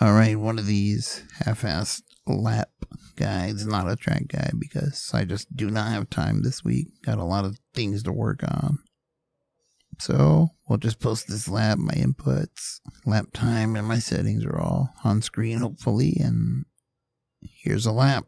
Alright, one of these half-assed lap guides, not a track guide, because I just do not have time this week. Got a lot of things to work on. So, we'll just post this lap, my inputs, lap time, and my settings are all on screen, hopefully, and here's a lap.